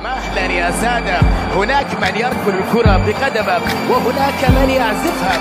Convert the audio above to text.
مهلا يا سادة هناك من يركل الكرة بقدمه وهناك من يعزفها